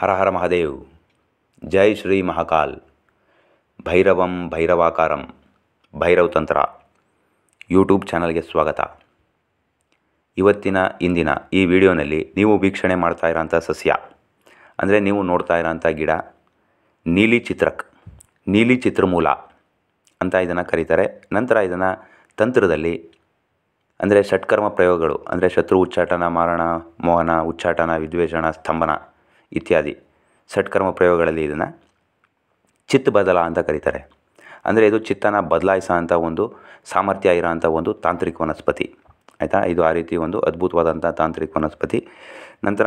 ಹರ ಹರ ಮಹಾದೇವ್, ಜೈ ಶ್ರೀ ಮಹಾಕಾಲ್, ಭೈರವಂ ಭೈರವಾಕಾರಂ, ಭೈರವ್ ತಂತ್ರ, ಯೂಟ್ಯೂಬ್ ಚಾನಲ್ಗೆ ಸ್ವಾಗತ. ಇವತ್ತಿನ, ಇಂದಿನ ಈ ವಿಡಿಯೋನಲ್ಲಿ ನೀವು ವೀಕ್ಷಣೆ ಮಾಡ್ತಾ ಇರೋಂಥ ಸಸ್ಯ, ಅಂದರೆ ನೀವು ನೋಡ್ತಾ ಇರೋಂಥ ಗಿಡ, ನೀಲಿ ಚಿತ್ರಕ್, ನೀಲಿ ಚಿತ್ರಮೂಲ ಅಂತ ಇದನ್ನು ಕರೀತಾರೆ. ನಂತರ ಇದನ್ನು ತಂತ್ರದಲ್ಲಿ, ಅಂದರೆ ಷಟ್ಕರ್ಮ ಪ್ರಯೋಗಗಳು, ಅಂದರೆ ಶತ್ರು ಉಚ್ಚಾಟನ ಮಾರಣ, ಮೋಹನ ಉಚ್ಚಾಟನ ವಿದ್ವೇಷಣ ಸ್ತಂಭನ ಇತ್ಯಾದಿ. ಷಟ್ಕರ್ಮ ಪ್ರಯೋಗಗಳಲ್ಲಿ ಇದನ್ನು ಚಿತ್ ಬದಲ ಅಂತ ಕರೀತಾರೆ. ಅಂದರೆ ಇದು ಚಿತ್ತನ ಬದಲಾಯಿಸೋ ಅಂಥ ಒಂದು, ಸಾಮರ್ಥ್ಯ ಇರೋಂಥ ಒಂದು ತಾಂತ್ರಿಕ ವನಸ್ಪತಿ. ಆಯಿತಾ? ಇದು ಆ ರೀತಿ ಒಂದು ಅದ್ಭುತವಾದಂಥ ತಾಂತ್ರಿಕ ವನಸ್ಪತಿ. ನಂತರ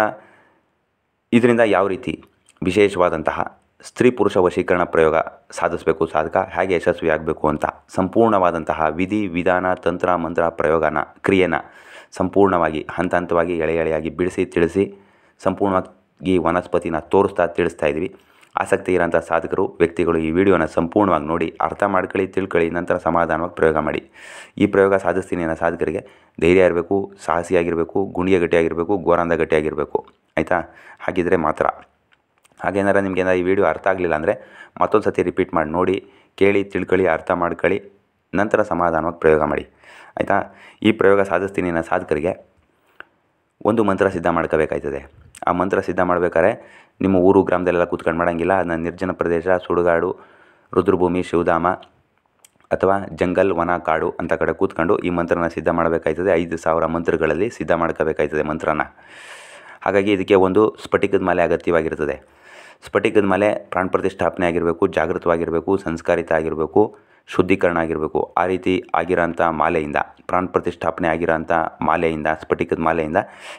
ಇದರಿಂದ ಯಾವ ರೀತಿ ವಿಶೇಷವಾದಂತಹ ಸ್ತ್ರೀ ಪುರುಷ ವಶೀಕರಣ ಪ್ರಯೋಗ ಸಾಧಿಸಬೇಕು ಸಾಧಕ, ಹೇಗೆ ಯಶಸ್ವಿ ಆಗಬೇಕು ಅಂತ ಸಂಪೂರ್ಣವಾದಂತಹ ವಿಧಿ, ವಿಧಾನ, ತಂತ್ರ, ಮಂತ್ರ ಪ್ರಯೋಗನ, ಕ್ರಿಯೆನ ಸಂಪೂರ್ಣವಾಗಿ ಹಂತ ಹಂತವಾಗಿ ಎಳೆ ಎಳೆಯಾಗಿ ಬಿಡಿಸಿ, ತಿಳಿಸಿ, ಸಂಪೂರ್ಣವಾಗಿ ವನಸ್ಪತಿನ ತೋರಿಸ್ತಾ ತಿಳಿಸ್ತಾ ಇದ್ವಿ ಆಸಕ್ತಿ ಇರೋಂಥ ಸಾಧಕರು, ವ್ಯಕ್ತಿಗಳು ಈ ವಿಡಿಯೋನ ಸಂಪೂರ್ಣವಾಗಿ ನೋಡಿ, ಅರ್ಥ ಮಾಡ್ಕೊಳ್ಳಿ, ತಿಳ್ಕೊಳ್ಳಿ, ನಂತರ ಸಮಾಧಾನವಾಗಿ ಪ್ರಯೋಗ ಮಾಡಿ. ಈ ಪ್ರಯೋಗ ಸಾಧಿಸ್ತೀನಿ ಅನ್ನೋ ಸಾಧಕರಿಗೆ ಧೈರ್ಯ ಇರಬೇಕು ಸಾಹಸಿಯಾಗಿರಬೇಕು ಗುಂಡಿಗೆ ಗಟ್ಟಿಯಾಗಿರಬೇಕು ಗೋರಂದ ಗಟ್ಟಿಯಾಗಿರಬೇಕು ಆಯಿತಾ? ಹಾಗಿದ್ರೆ ಮಾತ್ರ. ಹಾಗೇನಾರ ನಿಮ್ಗೆ ಈ ವಿಡಿಯೋ ಅರ್ಥ ಆಗಲಿಲ್ಲ ಅಂದರೆ ಮತ್ತೊಂದು ಸತಿ ರಿಪೀಟ್ ಮಾಡಿ ನೋಡಿ, ಕೇಳಿ, ತಿಳ್ಕೊಳ್ಳಿ, ಅರ್ಥ ಮಾಡ್ಕೊಳ್ಳಿ, ನಂತರ ಸಮಾಧಾನವಾಗಿ ಪ್ರಯೋಗ ಮಾಡಿ. ಆಯಿತಾ? ಈ ಪ್ರಯೋಗ ಸಾಧಿಸ್ತೀನಿ ಅನ್ನೋ ಸಾಧಕರಿಗೆ ಒಂದು ಮಂತ್ರ ಸಿದ್ಧ ಮಾಡ್ಕೋಬೇಕಾಯ್ತದೆ. ಆ ಮಂತ್ರ ಸಿದ್ಧ ಮಾಡ್ಬೇಕಾದ್ರೆ ನಿಮ್ಮ ಊರು ಗ್ರಾಮದಲ್ಲೆಲ್ಲ ಕೂತ್ಕೊಂಡು ಮಾಡೋಂಗಿಲ್ಲ. ಅದನ್ನ ನಿರ್ಜನ ಪ್ರದೇಶ, ಸುಡುಗಾಡು, ರುದ್ರಭೂಮಿ, ಶಿವಧಾಮ ಅಥವಾ ಜಂಗಲ್, ವನ, ಕಾಡು ಅಂತ ಕಡೆ ಕೂತ್ಕೊಂಡು ಈ ಮಂತ್ರನ ಸಿದ್ಧ ಮಾಡಬೇಕಾಯ್ತದೆ. ಐದು ಸಾವಿರ ಮಂತ್ರಗಳಲ್ಲಿ ಸಿದ್ಧ ಮಾಡ್ಕೋಬೇಕಾಯ್ತದೆ ಮಂತ್ರನ. ಹಾಗಾಗಿ ಇದಕ್ಕೆ ಒಂದು ಸ್ಫಟಿಕದ ಮಾಲೆ ಅಗತ್ಯವಾಗಿರ್ತದೆ. ಸ್ಫಟಿಕದ ಮಾಲೆ ಪ್ರಾಣ ಪ್ರತಿಷ್ಠಾಪನೆ ಆಗಿರಬೇಕು, ಜಾಗೃತವಾಗಿರಬೇಕು, ಸಂಸ್ಕಾರಿತ ಆಗಿರಬೇಕು. ಶುದ್ಧೀಕರಣ ಆಗಿರಬೇಕು. ಆ ರೀತಿ ಆಗಿರೋಂಥ ಮಾಲೆಯಿಂದ, ಪ್ರಾಣ ಪ್ರತಿಷ್ಠಾಪನೆ ಆಗಿರೋಂಥ ಮಾಲೆಯಿಂದ, ಸ್ಫಟಿಕದ ಮಾಲೆಯಿಂದ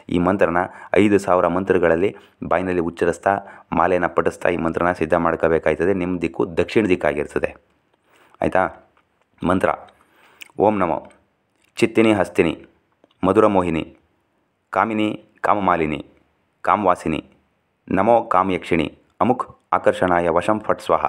ಈ ಮಂತ್ರನ ಐದು ಸಾವಿರ ಮಂತ್ರಗಳಲ್ಲಿ ಬಾಯಿನಲ್ಲಿ ಉಚ್ಚರಿಸ್ತಾ ಮಾಲೆಯನ್ನು ಪಠಿಸ್ತಾ ಈ ಮಂತ್ರನ ಸಿದ್ಧ ಮಾಡ್ಕೋಬೇಕಾಯ್ತದೆ. ನಿಮ್ಮ ದಿಕ್ಕು ದಕ್ಷಿಣ ದಿಕ್ಕಾಗಿರ್ತದೆ. ಆಯಿತಾ? ಮಂತ್ರ. ಓಂ ನಮೋ. ಚಿತ್ತಿನಿ ಹಸ್ತಿನಿ. ಮಧುರ ಮೋಹಿನಿ. ಕಾಮಿನಿ ಕಾಮಮಾಲಿನಿ. ಕಾಮವಾಸಿನಿ. ನಮೋ ಕಾಮಯಕ್ಷಿಣಿ. ಅಮುಖ್ ಆಕರ್ಷಣಾಯ ವಶಂ ಫಟ್ ಸ್ವಾಹ.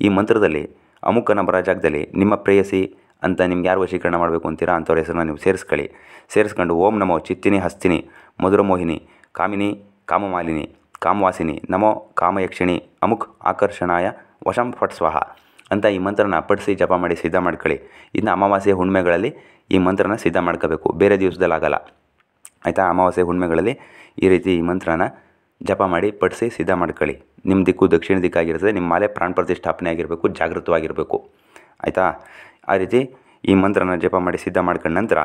ಈ ಮಂತ್ರದಲ್ಲಿ ಅಮುಕನ ಜಾಗದಲ್ಲಿ ನಿಮ್ಮ ಪ್ರೇಯಸಿ ಅಂತ ನಿಮ್ಗೆ ಯಾರು ವಶೀಕರಣ ಮಾಡಬೇಕು ಅಂತೀರಾ ಅಂಥವ್ರ ಹೆಸರನ್ನ ನೀವು ಸೇರಿಸ್ಕೊಳ್ಳಿ. ಸೇರಿಸ್ಕೊಂಡು ಓಂ ನಮೋ ಚಿತ್ತಿನಿ ಹಸ್ತಿನಿ, ಮಧುರ ಮೋಹಿನಿ, ಕಾಮಿನಿ, ಕಾಮಮಾಲಿನಿ, ಕಾಮವಾಸಿನಿ, ನಮೋ ಕಾಮಯಕ್ಷಿಣಿ, ಅಮುಕ್ ಆಕರ್ಷಣಾಯ, ವಶಂ ಫಟ್ ಸ್ವಾಹ ಅಂತ ಈ ಮಂತ್ರನ ಪಡಿಸಿ ಜಪ ಮಾಡಿ ಸಿದ್ಧ ಮಾಡ್ಕೊಳ್ಳಿ. ಇನ್ನು ಅಮಾವಾಸ್ಯೆ ಹುಣ್ಮೆಗಳಲ್ಲಿ ಈ ಮಂತ್ರನ ಸಿದ್ಧ ಮಾಡ್ಕೋಬೇಕು. ಬೇರೆ ದಿವಸದಲ್ಲಿ ಆಗಲ್ಲ. ಆಯಿತಾ? ಅಮಾವಾಸ್ಯೆ ಹುಣ್ಮೆಗಳಲ್ಲಿ ಈ ರೀತಿ ಈ ಮಂತ್ರನ ಜಪ ಮಾಡಿ ಪಡಿಸಿ ಸಿದ್ಧ ಮಾಡ್ಕೊಳ್ಳಿ. ನಿಮ್ಮ ದಿಕ್ಕು ದಕ್ಷಿಣ ದಿಕ್ಕಾಗಿರ್ತದೆ ನಿಮ್ಮ ಮಾಲೆ ಪ್ರಾಣ ಪ್ರತಿಷ್ಠಾಪನೆ ಆಗಿರಬೇಕು, ಜಾಗೃತವಾಗಿರಬೇಕು. ಆಯಿತಾ? ಆ ರೀತಿ ಈ ಮಂತ್ರನ ಜಪ ಮಾಡಿ, ಸಿದ್ಧ ಮಾಡ್ಕೊಂಡ ನಂತರ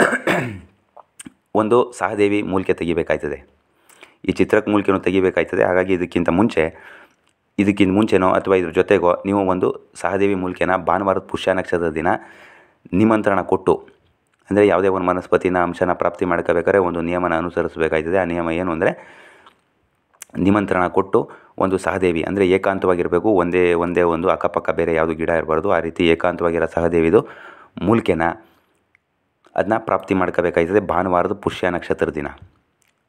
ಒಂದು ಸಹದೇವಿ ಮೂಲಿಕೆ ತೆಗಿಬೇಕಾಯ್ತದೆ. ಈ ಚಿತ್ರಕ್ಕೆ ಮೂಲಿಕೆನೂ ತೆಗಿಬೇಕಾಯ್ತದೆ. ಹಾಗಾಗಿ ಇದಕ್ಕಿಂತ ಮುಂಚೆ, ಇದಕ್ಕಿಂತ ಮುಂಚೆನೋ ಅಥವಾ ಇದ್ರ ಜೊತೆಗೋ ನೀವು ಒಂದು ಸಹದೇವಿ ಮೂಲಿಕೆನ ಭಾನುವಾರದ ಪುಷ್ಯ ನಕ್ಷತ್ರದ ದಿನ ನಿಮಂತ್ರಣ ಕೊಟ್ಟು, ಅಂದರೆ ಯಾವುದೇ ಒಂದು ವನಸ್ಪತಿನ ಅಂಶನ ಪ್ರಾಪ್ತಿ ಮಾಡ್ಕೋಬೇಕಾದ್ರೆ ಒಂದು ನಿಯಮನ ಅನುಸರಿಸಬೇಕಾಯ್ತದೆ. ಆ ನಿಯಮ ಏನು ಅಂದರೆ ನಿಮಂತ್ರಣ ಕೊಟ್ಟು ಒಂದು ಸಹದೇವಿ ಅಂದರೆ ಏಕಾಂತವಾಗಿರಬೇಕು, ಒಂದೇ ಒಂದೇ ಒಂದು ಅಕ್ಕಪಕ್ಕ ಬೇರೆ ಯಾವುದು ಗಿಡ ಇರಬಾರ್ದು, ಆ ರೀತಿ ಏಕಾಂತವಾಗಿರೋ ಸಹದೇವಿದು ಮೂಲಿಕೆನ ಅದನ್ನ ಪ್ರಾಪ್ತಿ ಮಾಡ್ಕೋಬೇಕಾಯ್ತದೆ ಭಾನುವಾರದ ಪುಷ್ಯ ನಕ್ಷತ್ರ ದಿನ.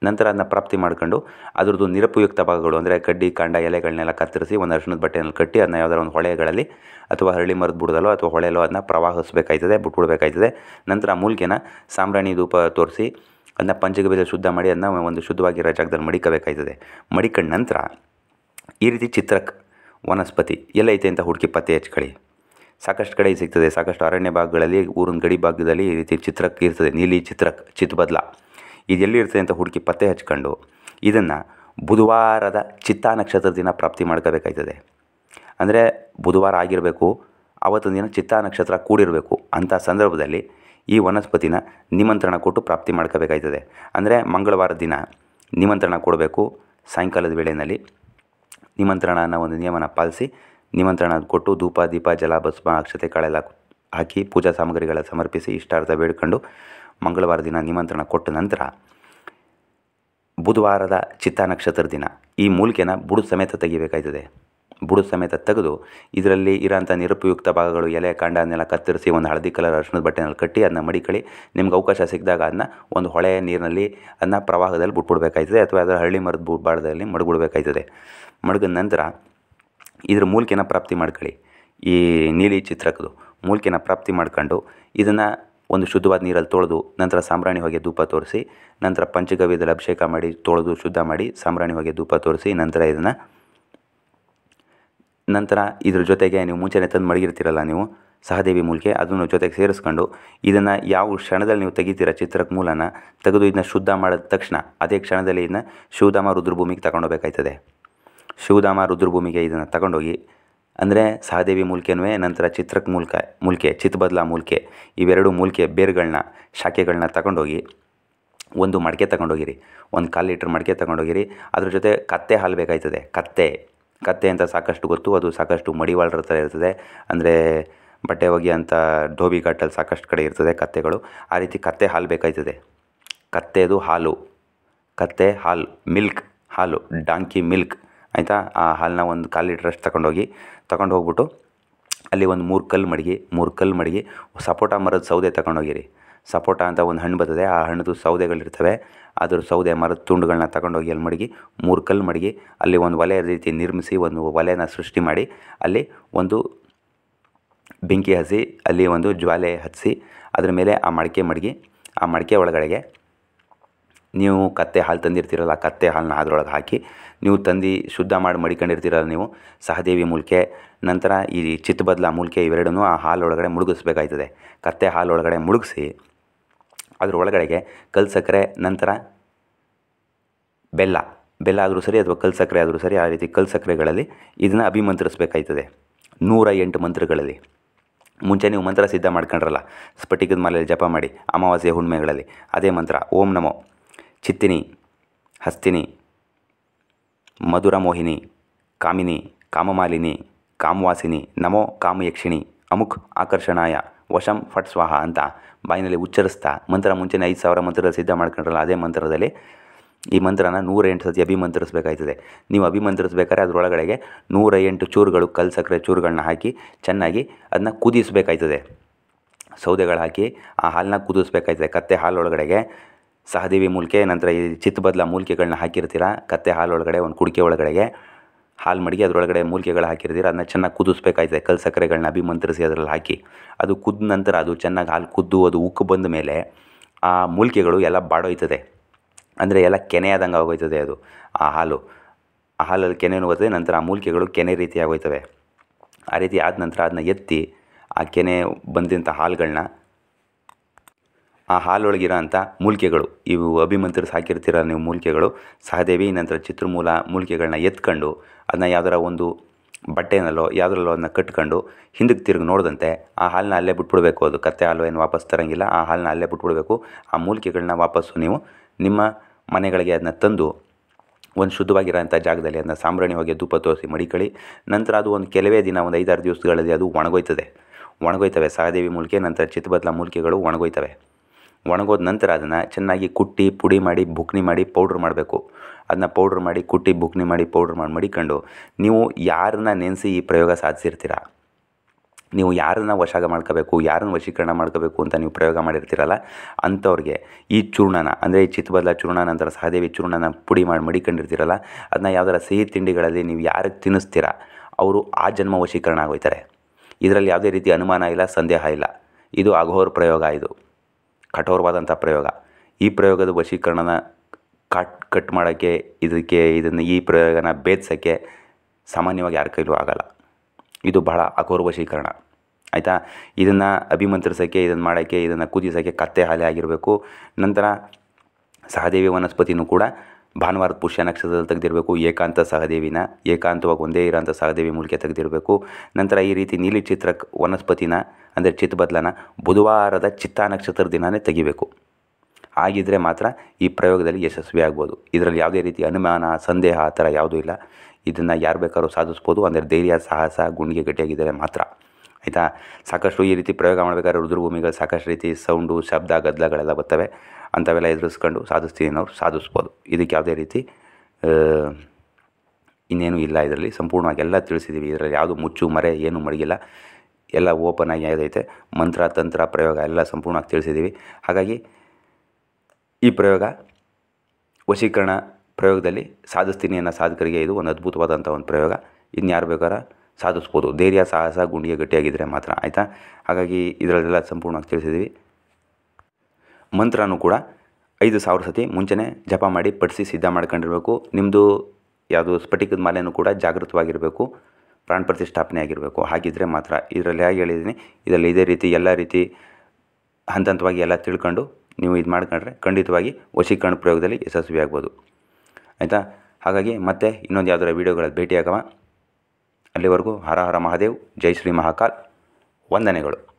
ನಂತರ ಅದನ್ನ ಪ್ರಾಪ್ತಿ ಮಾಡ್ಕೊಂಡು ಅದ್ರದ್ದು ನಿರುಪಯುಕ್ತ ಭಾಗಗಳು ಅಂದರೆ ಕಡ್ಡಿ, ಕಾಂಡ ಎಲೆಗಳನ್ನೆಲ್ಲ ಕತ್ತರಿಸಿ ಒಂದು ಅರ್ಶಿಣದ ಬಟ್ಟೆಯನ್ನು ಕಟ್ಟಿ ಅದನ್ನ ಯಾವುದಾದ್ರು ಒಂದು ಹೊಳೆಗಳಲ್ಲಿ ಅಥವಾ ಹರಳಿ ಮರದ ಬುಡದಲ್ಲೋ ಅಥವಾ ಹೊಳೆಯಲ್ಲೋ ಅದನ್ನ ಪ್ರವಾಹಿಸಬೇಕಾಯ್ತದೆ, ಬಿಟ್ಬಿಡ್ಬೇಕಾಯ್ತದೆ. ನಂತರ ಮೂಲಿಕೆನ ಸಾಂಬ್ರಾಣಿ ಧೂಪ ತೋರಿಸಿ ಅದನ್ನ ಪಂಚಗವ್ಯದಲ್ಲಿ ಶುದ್ಧ ಮಾಡಿ ಅದನ್ನ ಒಂದು ಶುದ್ಧವಾಗಿರೋ ಜಾಗದಲ್ಲಿ ಮಡಿಕೋಬೇಕಾಯ್ತದೆ. ಮಡಿಕೊಂಡ ನಂತರ ಈ ರೀತಿ ಚಿತ್ರಕ್ ವನಸ್ಪತಿ ಎಲ್ಲೈತೆ ಅಂತ ಹುಡುಕಿ ಪತ್ತೆ ಹಚ್ಕೊಳ್ಳಿ. ಸಾಕಷ್ಟು ಕಡೆ ಸಿಗ್ತದೆ, ಸಾಕಷ್ಟು ಅರಣ್ಯ ಭಾಗಗಳಲ್ಲಿ, ಊರಿನ ಗಡಿ ಭಾಗದಲ್ಲಿ ಈ ರೀತಿ ಚಿತ್ರಕ್ಕೆ ಇರ್ತದೆ, ನೀಲಿ ಚಿತ್ರಕ್ ಚಿತ್ಬದ್ಲ. ಇದು ಎಲ್ಲಿರ್ತದೆ ಅಂತ ಹುಡುಕಿ ಪತ್ತೆ ಹಚ್ಕೊಂಡು ಇದನ್ನು ಬುಧವಾರದ ಚಿತ್ತಾ ನಕ್ಷತ್ರ ದಿನ ಪ್ರಾಪ್ತಿ ಮಾಡ್ಕೋಬೇಕಾಯ್ತದೆ. ಅಂದರೆ ಬುಧವಾರ ಆಗಿರಬೇಕು ಆವತ್ತಿನ ದಿನ ಚಿತ್ತಾ ನಕ್ಷತ್ರ ಕೂಡಿರಬೇಕು. ಅಂಥ ಸಂದರ್ಭದಲ್ಲಿ ಈ ವನಸ್ಪತಿನ ನಿಮಂತ್ರಣ ಕೊಟ್ಟು ಪ್ರಾಪ್ತಿ ಮಾಡ್ಕೋಬೇಕಾಯ್ತದೆ. ಅಂದರೆ ಮಂಗಳವಾರ ದಿನ ನಿಮಂತ್ರಣ ಕೊಡಬೇಕು. ಸಾಯಂಕಾಲದ ವೇಳೆಯಲ್ಲಿ ನಿಮಂತ್ರಣ ಅನ್ನೋ ಒಂದು ನಿಯಮನ ಪಾಲಿಸಿ ನಿಮಂತ್ರಣ ಕೊಟ್ಟು ಧೂಪ, ದೀಪ, ಜಲ, ಭಸ್ಮ, ಅಕ್ಷತೆ, ಕಾಳೆಲ್ಲ ಹಾಕಿ ಪೂಜಾ ಸಾಮಗ್ರಿಗಳ ಸಮರ್ಪಿಸಿ ಇಷ್ಟಾರ್ಥ ಬೇಡ್ಕೊಂಡು ಮಂಗಳವಾರ ದಿನ ನಿಮಂತ್ರಣ ಕೊಟ್ಟ ನಂತರ ಬುಧವಾರದ ಚಿತ್ತ ನಕ್ಷತ್ರದ ದಿನ ಈ ಮೂಲಿಕೆನ ಬುಡ ಸಮೇತ ತೆಗಿಬೇಕಾಯ್ತದೆ. ಬುಡದ ಸಮೇತ ತೆಗೆದು ಇದರಲ್ಲಿ ಇರೋಂಥ ನಿರುಪಯುಕ್ತ ಭಾಗಗಳು ಎಲೆ, ಕಾಂಡ ಅದನ್ನೆಲ್ಲ ಕತ್ತರಿಸಿ ಒಂದು ಹಳದಿ ಕಲರ್ ಅರ್ಶನದ ಬಟ್ಟೆನಲ್ಲಿ ಕಟ್ಟಿ ಅದನ್ನ ಮಡಿಕಳಿ. ನಿಮ್ಗೆ ಅವಕಾಶ ಸಿಕ್ಕಿದಾಗ ಅದನ್ನ ಒಂದು ಹೊಳೆ ನೀರಿನಲ್ಲಿ ಅದನ್ನ ಪ್ರವಾಹದಲ್ಲಿ ಬಿಟ್ಬಿಡ್ಬೇಕಾಯ್ತದೆ ಅಥವಾ ಅದರ ಹಳ್ಳಿ ಮರದ ಬು ಮಡಗ್ಬಿಡ್ಬೇಕಾಯ್ತದೆ. ಮಡಗಿದ ನಂತರ ಇದ್ರ ಮೂಲಿಕೆನ ಪ್ರಾಪ್ತಿ ಮಾಡ್ಕೊಳ್ಳಿ. ಈ ನೀಲಿ ಚಿತ್ರಕದು ಮೂಲಿಕೆನ ಪ್ರಾಪ್ತಿ ಮಾಡ್ಕೊಂಡು ಇದನ್ನು ಒಂದು ಶುದ್ಧವಾದ ನೀರಲ್ಲಿ ತೊಳೆದು ನಂತರ ಸಾಂಬ್ರಾಣಿ ಹೊಗೆ ಧೂಪ ತೋರಿಸಿ, ನಂತರ ಪಂಚಗವ್ಯದಲ್ಲಿ ಅಭಿಷೇಕ ಮಾಡಿ ತೊಳೆದು ಶುದ್ಧ ಮಾಡಿ ಸಾಂಬ್ರಾಣಿ ಹೊಗೆ ಧೂಪ ತೋರಿಸಿ, ನಂತರ ಇದನ್ನು ನಂತರ ಇದ್ರ ಜೊತೆಗೆ ನೀವು ಮುಂಚೆನೇ ತಂದು ಮಡಗಿರ್ತೀರಲ್ಲ ನೀವು ಸಹದೇವಿ ಮೂಲಿಕೆ, ಅದನ್ನು ಜೊತೆಗೆ ಸೇರಿಸ್ಕೊಂಡು ಇದನ್ನು ಯಾವ ಕ್ಷಣದಲ್ಲಿ ನೀವು ತೆಗಿತೀರ ಚಿತ್ರಕ್ಕೆ ಮೂಲನ ತೆಗೆದು ಇದನ್ನ ಶುದ್ಧ ಮಾಡಿದ ತಕ್ಷಣ, ಅದೇ ಕ್ಷಣದಲ್ಲಿ ಇದನ್ನ ಶಿವಧಾಮ ರುದ್ರಭೂಮಿಗೆ ತಗೊಂಡೋಗ್ಬೇಕಾಯ್ತದೆ. ಶಿವಧಾಮ ರುದ್ರಭೂಮಿಗೆ ಇದನ್ನು ತಗೊಂಡೋಗಿ, ಅಂದರೆ ಸಹದೇವಿ ಮೂಲಿಕೆನೂ ನಂತರ ಚಿತ್ರಕ್ ಮೂಲಕ, ಮೂಲಿಕೆ ಬದಲಾ ಮೂಲಿಕೆ, ಇವೆರಡು ಮೂಲಿಕೆ ಬೇರುಗಳನ್ನ ಶಾಖೆಗಳನ್ನ ತಗೊಂಡೋಗಿ ಒಂದು ಮಡಿಕೆ ತಗೊಂಡೋಗಿರಿ, ಒಂದು ಕಾಲು ಲೀಟ್ರ್ ಮಡಿಕೆ ತಗೊಂಡೋಗಿರಿ, ಅದ್ರ ಜೊತೆ ಕತ್ತೆ ಹಾಲು ಬೇಕಾಯ್ತದೆ, ಕತ್ತೆ. ಕತ್ತೆ ಅಂತ ಸಾಕಷ್ಟು ಗೊತ್ತು, ಅದು ಸಾಕಷ್ಟು ಮಡಿವಾಳರ ಥರ ಇರ್ತದೆ. ಅಂದರೆ ಬಟ್ಟೆ ಹೋಗಿ ಅಂತ ಧೋಬಿ ಘಾಟಲ್ಲಿ ಸಾಕಷ್ಟು ಕಡೆ ಇರ್ತದೆ ಕತ್ತೆಗಳು. ಆ ರೀತಿ ಕತ್ತೆ ಹಾಲು ಬೇಕಾಯ್ತದೆ. ಕತ್ತೆದು ಹಾಲು. ಕತ್ತೆ ಹಾಲು, ಮಿಲ್ಕ್, ಹಾಲು, ಡಾಂಕಿ ಮಿಲ್ಕ್. ಆಯಿತಾ? ಆ ಹಾಲನ್ನ ಒಂದು ಕಾಲು ಲೀಟ್ರಷ್ಟು ತಗೊಂಡೋಗಿ ತಗೊಂಡು ಹೋಗ್ಬಿಟ್ಟು ಅಲ್ಲಿ ಒಂದು ಮೂರು ಕಲ್ಲು ಮಡಗಿ, ಮೂರು ಕಲ್ಲು ಮಡಗಿ, ಸಪೋಟ ಮರದ ಸೌದೆ ತಗೊಂಡೋಗಿರಿ. ಸಪೋಟ ಅಂತ ಒಂದು ಹಣ್ಣು ಬರ್ತದೆ. ಆ ಹಣ್ಣದು ಸೌದೆಗಳಿರ್ತವೆ. ಅದ್ರ ಸೌದೆ ಮರದ ತುಂಡುಗಳನ್ನ ತಗೊಂಡೋಗಿ ಅಲ್ಲಿ ಮಡಗಿ ಮೂರು ಕಲ್ಲು ಮಡಗಿ, ಅಲ್ಲಿ ಒಂದು ಒಲೆ ರೀತಿ ನಿರ್ಮಿಸಿ, ಒಂದು ಒಲೆನ ಸೃಷ್ಟಿ ಮಾಡಿ, ಅಲ್ಲಿ ಒಂದು ಬೆಂಕಿ ಹಸಿ, ಅಲ್ಲಿ ಒಂದು ಜ್ವಾಲೆ ಹಚ್ಚಿ ಅದ್ರ ಮೇಲೆ ಆ ಮಡಿಕೆ ಮಡಗಿ, ಆ ಮಡಿಕೆ ಒಳಗಡೆಗೆ ನೀವು ಕತ್ತೆ ಹಾಲು ತಂದಿರ್ತೀರಲ್ಲ, ಆ ಕತ್ತೆ ಹಾಲನ್ನ ಅದರೊಳಗೆ ಹಾಕಿ, ನೀವು ತಂದು ಶುದ್ಧ ಮಾಡಿ ಮಡಿಕೊಂಡಿರ್ತೀರಲ್ಲ ನೀವು, ಸಹದೇವಿ ಮೂಲಿಕೆ, ನಂತರ ಈ ಚಿತ್ತಬದ್ಲ ಮೂಲಿಕೆ ಇವೆರಡನ್ನೂ ಆ ಹಾಲು ಒಳಗಡೆ ಮುಳುಗಿಸ್ಬೇಕಾಯ್ತದೆ. ಕತ್ತೆ ಹಾಲು ಒಳಗಡೆ ಮುಳುಗಿಸಿ ಅದ್ರ ಒಳಗಡೆಗೆ ಕಲ್ಲು ಸಕ್ಕರೆ, ನಂತರ ಬೆಲ್ಲ. ಬೆಲ್ಲ ಆದರೂ ಸರಿ ಅಥವಾ ಕಲ್ಲು ಸಕ್ಕರೆ ಆದರೂ ಸರಿ ಆ ರೀತಿ ಕಲ್ಲು ಸಕ್ಕರೆಗಳಲ್ಲಿ ಇದನ್ನು ಅಭಿಮಂತ್ರಿಸಬೇಕಾಯ್ತದೆ. ನೂರ ಎಂಟು ಮಂತ್ರಗಳಲ್ಲಿ. ಮುಂಚೆ ನೀವು ಮಂತ್ರ ಸಿದ್ಧ ಮಾಡ್ಕೊಂಡ್ರಲ್ಲ, ಸ್ಫಟಿಕದ ಮಾಲೆಯಲ್ಲಿ ಜಪ ಮಾಡಿ ಅಮಾವಾಸ್ಯೆ ಹುಣ್ಮೆಗಳಲ್ಲಿ. ಅದೇ ಮಂತ್ರ, ಓಂ ನಮೋ. ಚಿತ್ತಿನಿ, ಹಸ್ತಿನಿ ಮಧುರ ಮೋಹಿನಿ ಕಾಮಿನಿ, ಕಾಮಮಾಲಿನಿ, ಕಾಮವಾಸಿನಿ, ನಮೋ ಕಾಮಯಕ್ಷಿಣಿ. ಅಮುಕ್ ಆಕರ್ಷಣಾಯ ವಶಂ ಫಟ್ ಸ್ವಾಹ ಅಂತ ಬಾಯಿನಲ್ಲಿ ಉಚ್ಚರಿಸ್ತಾ ಮಂತ್ರ ಮುಂಚೆನೇ ಐದು ಸಾವಿರ ಮಂತ್ರದಲ್ಲಿ ಸಿದ್ಧ ಮಾಡ್ಕೊಂಡ್ರಲ್ಲ, ಅದೇ ಮಂತ್ರದಲ್ಲಿ ಈ ಮಂತ್ರನ ನೂರ ಎಂಟು ಸತಿ ಅಭಿಮಂತ್ರಿಸಬೇಕಾಯ್ತದೆ. ನೀವು ಅಭಿಮಂತ್ರಿಸ್ಬೇಕಾದ್ರೆ ಅದರೊಳಗಡೆಗೆ ನೂರ ಎಂಟು ಚೂರುಗಳು ಕಲ್ ಸಕ್ಕರೆ ಚೂರುಗಳನ್ನ ಹಾಕಿ ಚೆನ್ನಾಗಿ ಅದನ್ನ ಕುದಿಸಬೇಕಾಯ್ತದೆ. ಸೌದೆಗಳು ಹಾಕಿ ಆ ಹಾಲನ್ನ ಕುದಿಸ್ಬೇಕಾಯ್ತದೆ. ಕತ್ತೆ ಹಾಲೊಳಗಡೆಗೆ ಸಹದೇವಿ ಮೂಲಿಕೆ, ನಂತರ ಈ ಚಿತ್ತಬದ್ಲ ಮೂಲಿಕೆಗಳನ್ನ ಹಾಕಿರ್ತೀರ, ಕತ್ತೆ ಹಾಲೊಳಗಡೆ, ಒಂದು ಕುಡಿಕೆ ಒಳಗಡೆಗೆ ಹಾಲು ಮಡಗಿ ಅದರೊಳಗಡೆ ಮೂಲಿಕೆಗಳು ಹಾಕಿರ್ತೀರ, ಅದನ್ನ ಚೆನ್ನಾಗಿ ಕುದಿಸ್ಬೇಕಾಯ್ತದೆ. ಕಲ್ ಸಕ್ಕರೆಗಳನ್ನ ಅಭಿಮಂತ್ರಿಸಿ ಅದರಲ್ಲಿ ಹಾಕಿ. ಅದು ಕುದ್ದ ನಂತರ ಅದು ಚೆನ್ನಾಗಿ ಹಾಲು ಕುದ್ದು, ಅದು ಉಕ್ಕು ಬಂದ ಮೇಲೆ ಆ ಮೂಲಿಕೆಗಳು ಎಲ್ಲ ಬಾಡೋಯ್ತದೆ. ಅಂದರೆ ಎಲ್ಲ ಕೆನೆಯಾದಂಗೆ ಆಗೋಯ್ತದೆ ಅದು, ಆ ಹಾಲು. ಆ ಹಾಲಲ್ಲಿ ಕೆನೆನೂ ಹೋಗ್ತದೆ ನಂತರ ಆ ಮೂಲಿಕೆಗಳು ಕೆನೆ ರೀತಿ ಆಗೋಯ್ತವೆ. ಆ ರೀತಿ ಆದ ನಂತರ ಅದನ್ನ ಎತ್ತಿ ಆ ಕೆನೆ ಬಂದಂಥ ಹಾಲುಗಳನ್ನ ಆ ಹಾಲೊಳಗಿರೋ ಅಂಥ ಮೂಲಿಕೆಗಳು, ಇವು ಅಭಿಮಂತ್ರಿಸಿ ಹಾಕಿರ್ತೀರ ನೀವು ಮೂಲಿಕೆಗಳು, ಸಹದೇವಿ ನಂತರ ಚಿತ್ರಮೂಲ ಮೂಲಿಕೆಗಳನ್ನ ಎತ್ಕೊಂಡು ಅದನ್ನ ಯಾವ್ದಾರ ಒಂದು ಬಟ್ಟೆನಲ್ಲೋ, ಯಾವುದ್ರಲ್ಲೋ ಅದನ್ನ ಕಟ್ಕೊಂಡು ಹಿಂದಕ್ಕೆ ತಿರುಗಿ ನೋಡಿದಂತೆ ಆ ಹಾಲನ್ನ ಅಲ್ಲೇ ಬಿಟ್ಬಿಡ್ಬೇಕು ಅದು. ಕತ್ತೆ ಹಾಲು ಏನು ವಾಪಸ್ ತರಂಗಿಲ್ಲ, ಆ ಹಾಲನ್ನ ಅಲ್ಲೇ ಬಿಟ್ಬಿಡ್ಬೇಕು. ಆ ಮೂಲಿಕೆಗಳನ್ನ ವಾಪಸ್ಸು ನೀವು ನಿಮ್ಮ ಮನೆಗಳಿಗೆ ಅದನ್ನ ತಂದು ಒಂದು ಶುದ್ಧವಾಗಿರೋಂಥ ಜಾಗದಲ್ಲಿ ಅದನ್ನ ಸಾಂಬ್ರಾಣಿ ಹೋಗಿ ಧೂಪ ತೋರಿಸಿ ಮಡಿಕಳಿ, ನಂತರ ಅದು ಒಂದು ಕೆಲವೇ ದಿನ, ಒಂದು ಐದಾರು ದಿವಸಗಳಲ್ಲಿ ಅದು ಒಣಗೋಯ್ತದೆ. ಒಣಗೋಯ್ತವೆ. ಸಹದೇವಿ ಮೂಲಿಕೆ, ನಂತರ ಚಿತ್ತಬದ್ಲ ಮೂಲಿಕೆಗಳು ಒಣಗೋಯ್ತವೆ. ಒಣಗೋದ ನಂತರ ಅದನ್ನು ಚೆನ್ನಾಗಿ ಕುಟ್ಟಿ ಪುಡಿ ಮಾಡಿ, ಬುಕ್ನಿ ಮಾಡಿ ಪೌಡ್ರ್ ಮಾಡಬೇಕು. ಅದನ್ನ ಪೌಡ್ರ್ ಮಾಡಿ, ಕುಟ್ಟಿ, ಬುಕ್ನಿ ಮಾಡಿ, ಪೌಡ್ರ್ ಮಾಡಿ, ಮಡಿಕೊಂಡು ನೀವು ಯಾರನ್ನ ನೆನೆಸಿ ಈ ಪ್ರಯೋಗ ಸಾಧಿಸಿರ್ತೀರ? ನೀವು ಯಾರನ್ನ ವಶಾಗ ಮಾಡ್ಕೋಬೇಕು, ಯಾರನ್ನ ವಶೀಕರಣ ಮಾಡ್ಕೋಬೇಕು ಅಂತ ನೀವು ಪ್ರಯೋಗ ಮಾಡಿರ್ತೀರಲ್ಲ, ಅಂಥವ್ರಿಗೆ ಈ ಚೂರ್ಣನ, ಅಂದರೆ ಈ ಚಿತ್ತಬದಲ ಚೂರ್ಣ ನಂತರ ಸಹದೇವಿ ಚೂರ್ಣನ ಪುಡಿ ಮಾಡಿ, ಮಡಿಕೊಂಡಿರ್ತೀರಲ್ಲ ಅದನ್ನ ಯಾವ್ದಾರ ಸಿಹಿ ತಿಂಡಿಗಳಲ್ಲಿ ನೀವು ಯಾರಿಗೆ ತಿನ್ನಿಸ್ತೀರ, ಅವರು ಆ ಜನ್ಮ ವಶೀಕರಣ ಆಗೋಯ್ತಾರೆ. ಇದರಲ್ಲಿ ಯಾವುದೇ ರೀತಿ ಅನುಮಾನ ಇಲ್ಲ, ಸಂದೇಹ ಇಲ್ಲ. ಇದು ಅಘೋರ್ ಪ್ರಯೋಗ ಇದು. ಕಠೋರವಾದಂಥ ಪ್ರಯೋಗ. ಈ ಪ್ರಯೋಗದ ವಶೀಕರಣನ ಕಟ್ ಕಟ್ ಮಾಡೋಕ್ಕೆ, ಇದಕ್ಕೆ, ಇದನ್ನು ಈ ಪ್ರಯೋಗನ ಭೇದಿಸೋಕ್ಕೆ ಸಾಮಾನ್ಯವಾಗಿ ಯಾರ ಕೈಲೂ ಆಗೋಲ್ಲ. ಇದು ಬಹಳ ಅಘೋರ ವಶೀಕರಣ. ಆಯಿತಾ? ಇದನ್ನು ಅಭಿಮಂತ್ರಿಸೋಕ್ಕೆ, ಇದನ್ನು ಮಾಡೋಕ್ಕೆ, ಇದನ್ನು ಕುದಿಸೋಕ್ಕೆ ಕತ್ತೆ ಹಾಲೆ ಆಗಿರಬೇಕು. ನಂತರ ಸಹದೇವಿ ವನಸ್ಪತಿನೂ ಕೂಡ ಭಾನುವಾರದ ಪುಷ್ಯ ನಕ್ಷತ್ರದಲ್ಲಿ ತೆಗೆದಿರಬೇಕು, ಏಕಾಂತ ಸಹದೇವಿನ, ಏಕಾಂತವಾಗಿ ಒಂದೇ ಇರೋಂಥ ಸಹದೇವಿ ಮೂಲಿಕೆ ತೆಗೆದಿರಬೇಕು. ನಂತರ ಈ ರೀತಿ ನೀಲಿ ಚಿತ್ರ ವನಸ್ಪತಿನ, ಅಂದರೆ ಬದಲನ ಬುಧವಾರದ ಚಿತ್ತಾ ನಕ್ಷತ್ರದ ದಿನವೇ ತೆಗಿಬೇಕು. ಆಗಿದ್ದರೆ ಮಾತ್ರ ಈ ಪ್ರಯೋಗದಲ್ಲಿ ಯಶಸ್ವಿ ಆಗ್ಬೋದು ಇದರಲ್ಲಿ ಯಾವುದೇ ರೀತಿ ಅನುಮಾನ, ಸಂದೇಹ ಆ ಥರ ಯಾವುದೂ ಇಲ್ಲ. ಇದನ್ನು ಯಾರು ಬೇಕಾದ್ರೂ ಸಾಧಿಸ್ಬೋದು, ಅಂದರೆ ಧೈರ್ಯ, ಸಾಹಸ, ಗುಂಡಿಗೆ ಗಟ್ಟಿಯಾಗಿದ್ದರೆ ಮಾತ್ರ. ಆಯಿತಾ? ಸಾಕಷ್ಟು ಈ ರೀತಿ ಪ್ರಯೋಗ ಮಾಡಬೇಕಾದ್ರೆ ರುದ್ರಭೂಮಿಗಳು ಸಾಕಷ್ಟು ರೀತಿ ಸೌಂಡು, ಶಬ್ದ, ಗದ್ದಲಗಳೆಲ್ಲ ಬರ್ತವೆ. ಅಂಥವೆಲ್ಲ ಎದುರಿಸ್ಕೊಂಡು ಸಾಧಿಸ್ತೀನಿ ಅನ್ನೋರು ಸಾಧಿಸ್ಬೋದು. ಇದಕ್ಕೆ ಯಾವುದೇ ರೀತಿ ಇನ್ನೇನು ಇಲ್ಲ ಇದರಲ್ಲಿ. ಸಂಪೂರ್ಣವಾಗಿ ಎಲ್ಲ ತಿಳಿಸಿದ್ದೀವಿ. ಇದರಲ್ಲಿ ಯಾವುದು ಮುಚ್ಚು, ಮರೆ, ಏನು ಮಡಗಿಲ್ಲ. ಎಲ್ಲ ಓಪನ್ ಆಗಿ ಆಗೈತೆ ಮಂತ್ರ, ತಂತ್ರ, ಪ್ರಯೋಗ ಎಲ್ಲ ಸಂಪೂರ್ಣವಾಗಿ ತಿಳಿಸಿದ್ದೀವಿ. ಹಾಗಾಗಿ ಈ ಪ್ರಯೋಗ ವಶೀಕರಣ ಪ್ರಯೋಗದಲ್ಲಿ ಸಾಧಿಸ್ತೀನಿ ಅನ್ನೋ ಸಾಧಕರಿಗೆ ಇದು ಒಂದು ಅದ್ಭುತವಾದಂಥ ಒಂದು ಪ್ರಯೋಗ. ಇನ್ಯಾರು ಬೇಕಾರ ಸಾಧಿಸ್ಬೋದು. ಧೈರ್ಯ, ಸಾಹಸ, ಗುಂಡಿಗೆ ಗಟ್ಟಿಯಾಗಿದ್ದರೆ ಮಾತ್ರ. ಆಯಿತಾ? ಹಾಗಾಗಿ ಇದರಲ್ಲೆಲ್ಲ ಸಂಪೂರ್ಣವಾಗಿ ತಿಳಿಸಿದ್ದೀವಿ. ಮಂತ್ರನೂ ಕೂಡ ಐದು ಸಾವಿರ ಸತಿ ಮುಂಚೆನೇ ಜಪ ಮಾಡಿ ಪಡಿಸಿ ಸಿದ್ಧ ಮಾಡ್ಕೊಂಡಿರಬೇಕು. ನಿಮ್ಮದು ಯಾವುದು ಸ್ಫಟಿಕದ ಮಾಲೆನೂ ಕೂಡ ಜಾಗೃತವಾಗಿರಬೇಕು. ಪ್ರಾಣ ಪ್ರತಿಷ್ಠಾಪನೆ ಆಗಿರಬೇಕು. ಹಾಗಿದ್ದರೆ ಮಾತ್ರ ಇದರಲ್ಲಿ ಹೇಗೆ ಹೇಳಿದ್ದೀನಿ ಇದರಲ್ಲಿ ಇದೇ ರೀತಿ ಎಲ್ಲ ರೀತಿ ಹಂತ ಹಂತವಾಗಿ ಎಲ್ಲ ತಿಳ್ಕೊಂಡು ನೀವು ಇದು ಮಾಡ್ಕೊಂಡ್ರೆ ಖಂಡಿತವಾಗಿ ವಶೀಕರಣ ಪ್ರಯೋಗದಲ್ಲಿ ಯಶಸ್ವಿ ಆಗ್ಬೋದು. ಆಯಿತಾ? ಹಾಗಾಗಿ ಮತ್ತೆ ಇನ್ನೊಂದು ಯಾವುದರ ವೀಡಿಯೋಗಳಲ್ಲಿ ಭೇಟಿಯಾಗವ. ಅಲ್ಲಿವರೆಗೂ ಹರ ಹರ ಮಹಾದೇವ್. ಜೈ ಶ್ರೀ ಮಹಾಕಾಲ್. ವಂದನೆಗಳು.